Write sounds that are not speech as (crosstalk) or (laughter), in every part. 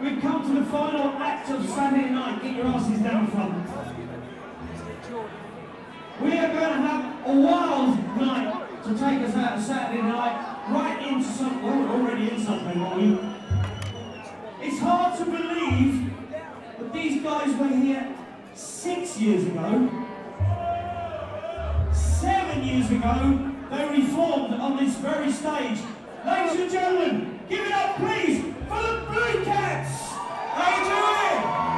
We've come to the final act of Saturday night. Get your asses down front. We are going to have a wild night to take us out of Saturday night, right into something. We're already in something, aren't we? It's hard to believe that these guys were here six years ago. Seven years ago, they reformed on this very stage. Ladies and gentlemen, Give it up, please, for the Blue Cats! How you doing?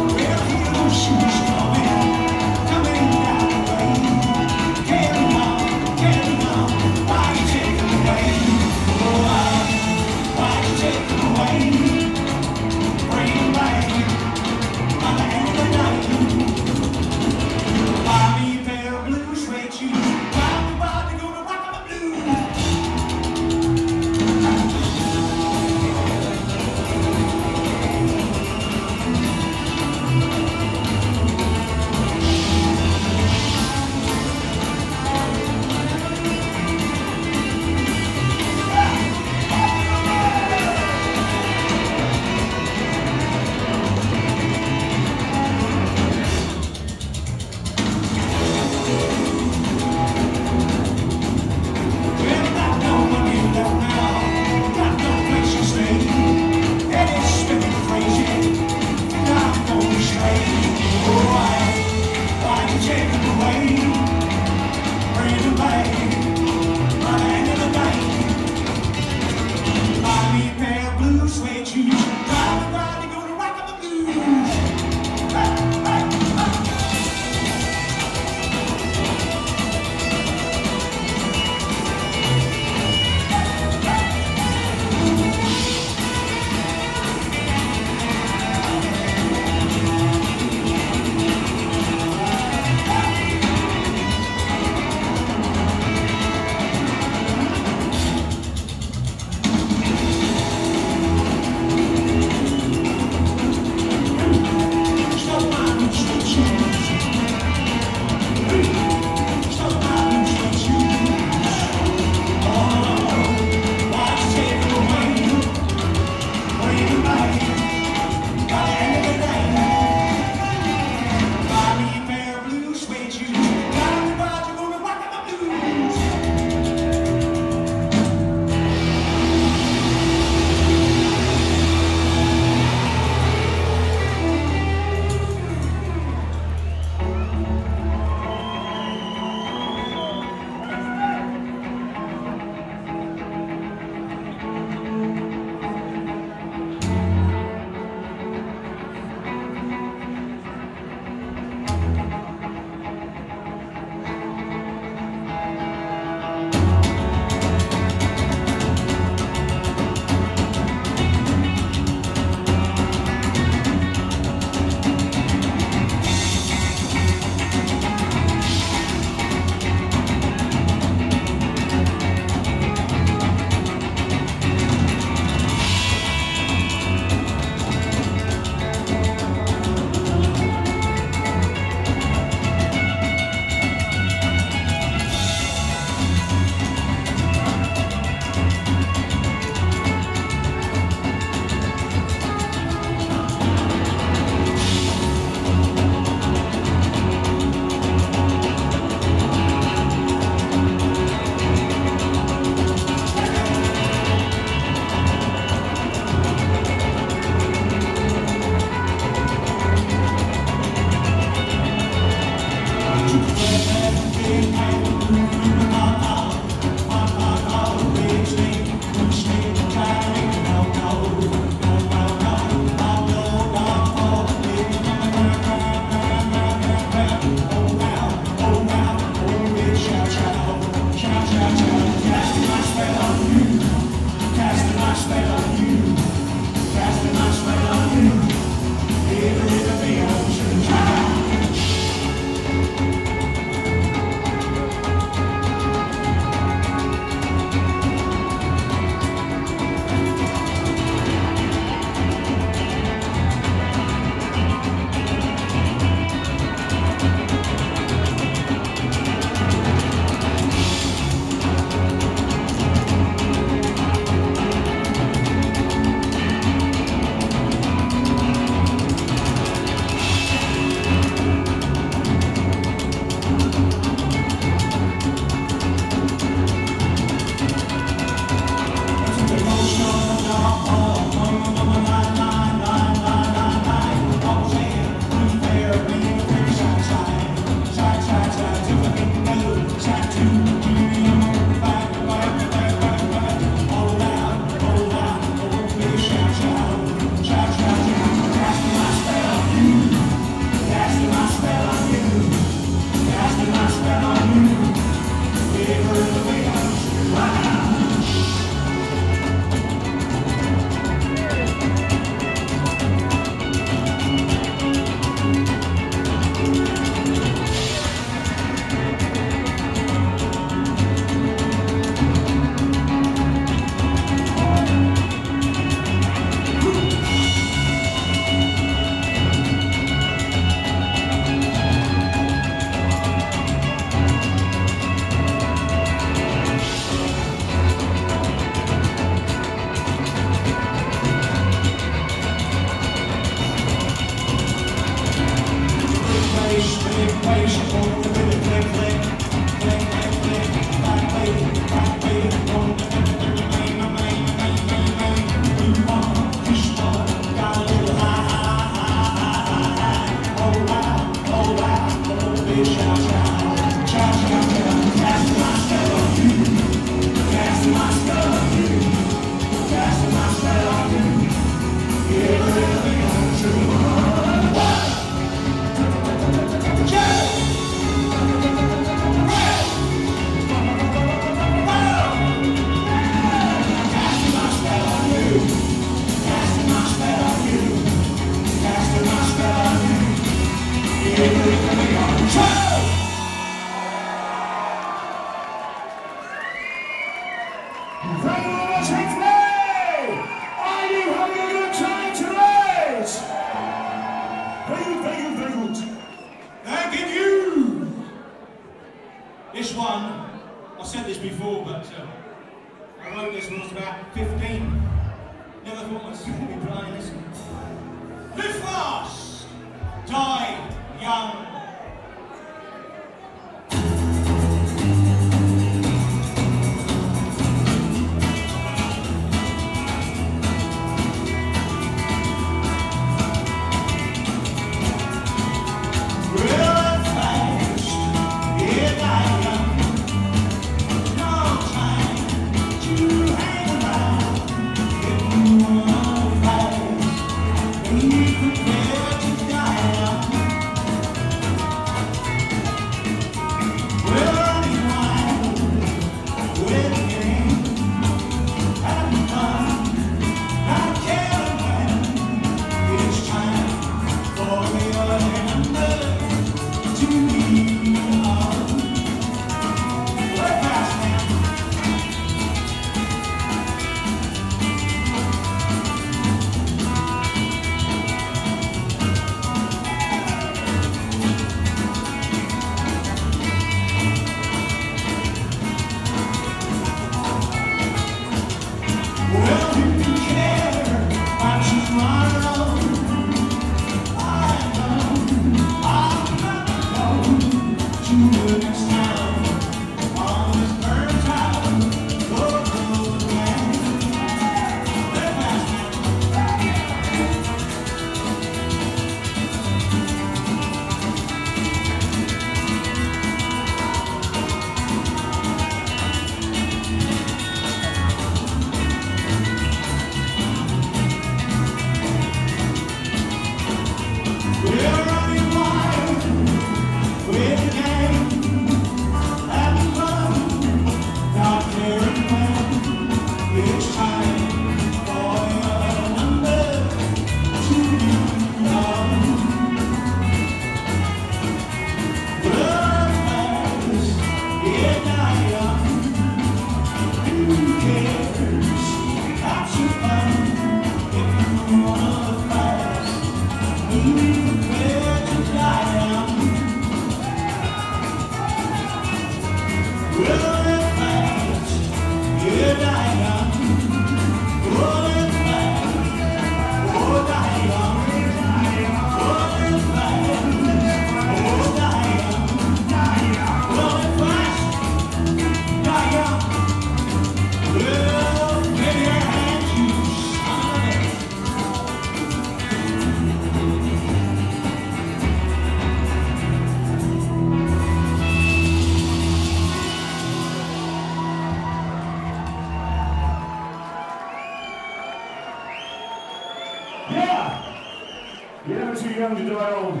Never too young to die old.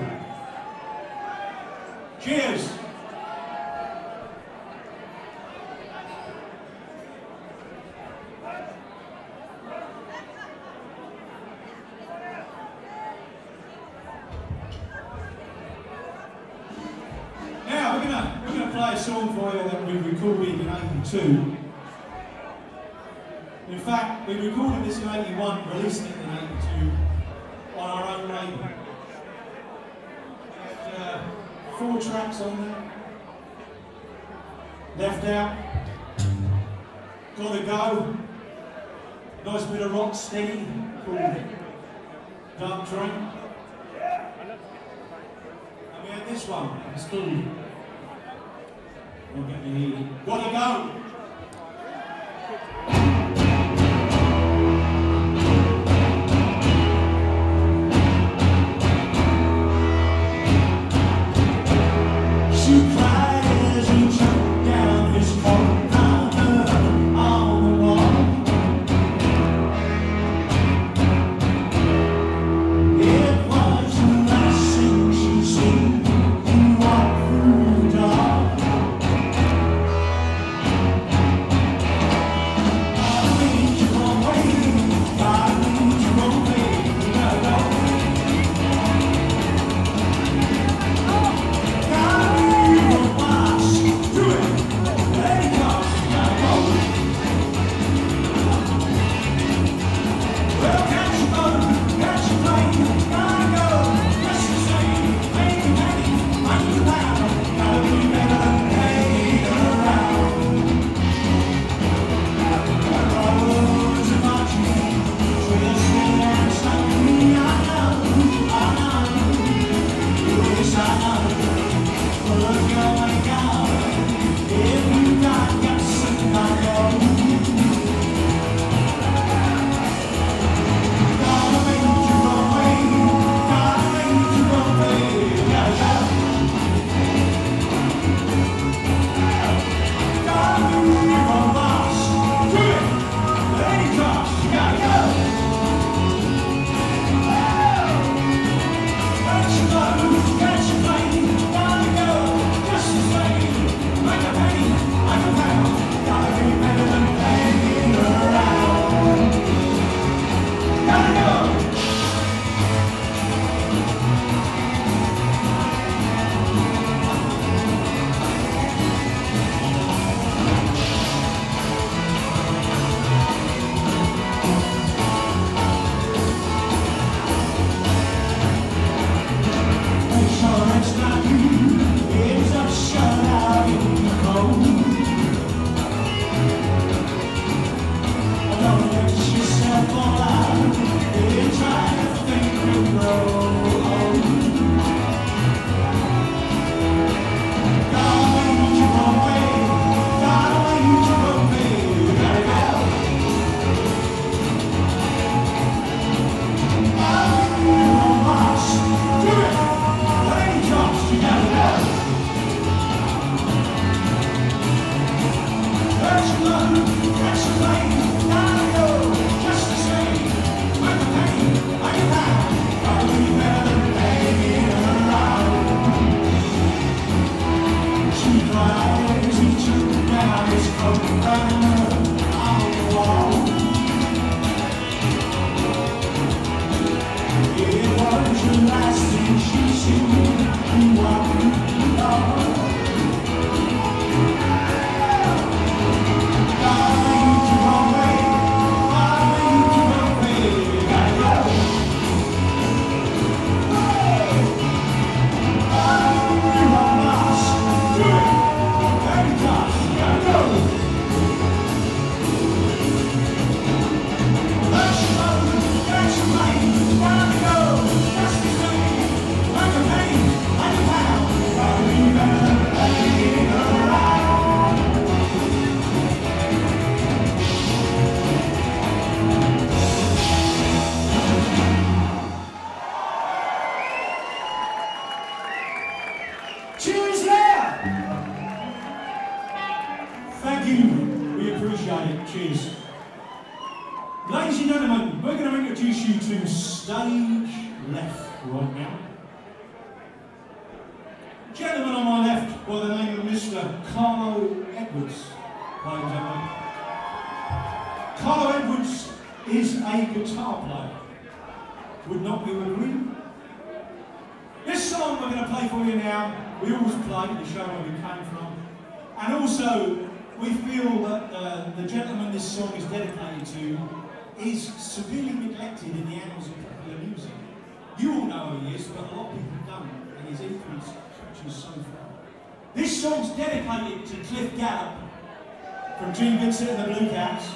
Cheers. Now we're we're gonna play a song for you that we recorded in '82. Four on there. Left out. Gotta go. Nice bit of rock steady Dark Train. And we had this one. It's called. Won't get me here. Gotta go. This song's dedicated to Cliff Gallup from Gene Vincent and the bluecaps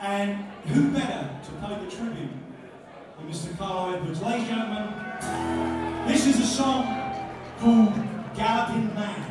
And who better to pay the tribute than Mr. Carlo Edwards? Ladies and gentlemen, this is a song called Galloping Man.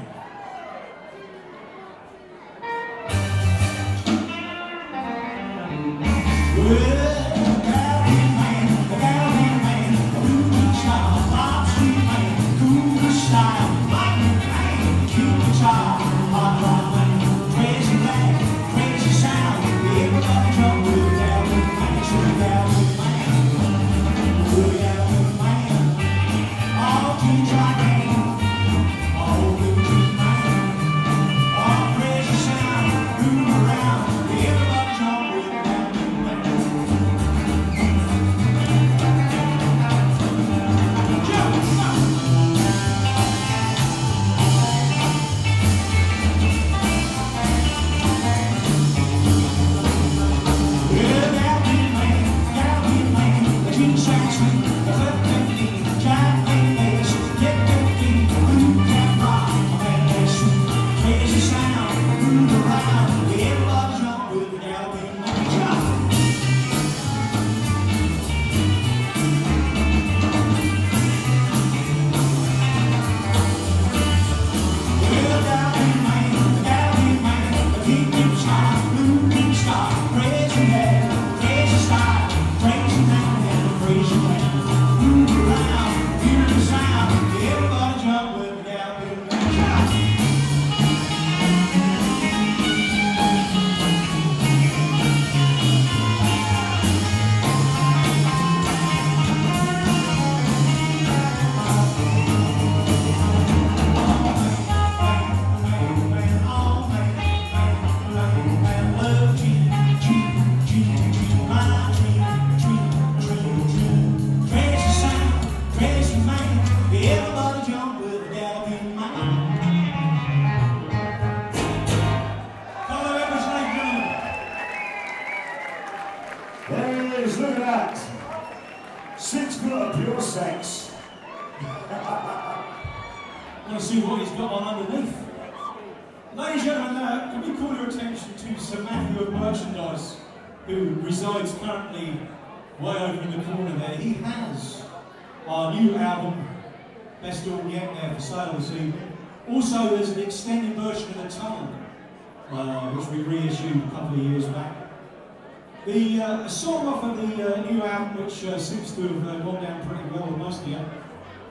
uh, seems to have uh, gone down pretty well with most of this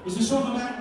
on the song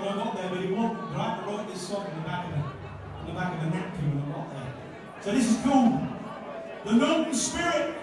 when I got there, but he I had write this song in the back of the, the back of the napkin when I got there. So this is called The Northern Spirit.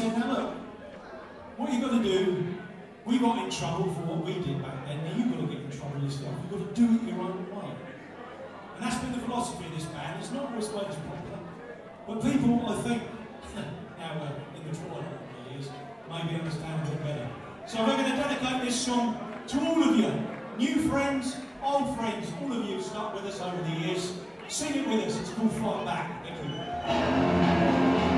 said, now look, what you're going to do, we got in trouble for what we did back then, now You've got to get in trouble yourself. You've got to do it your own way. And that's been the philosophy of this band. It's not always quite as popular. But people, I think, (laughs) now we're in the twilight of the years, maybe understand a bit better. So we're going to dedicate this song to all of you, new friends, old friends, all of you stuck with us over the years. Sing it with us. It's called Fly Back. Thank you.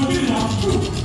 Get it up,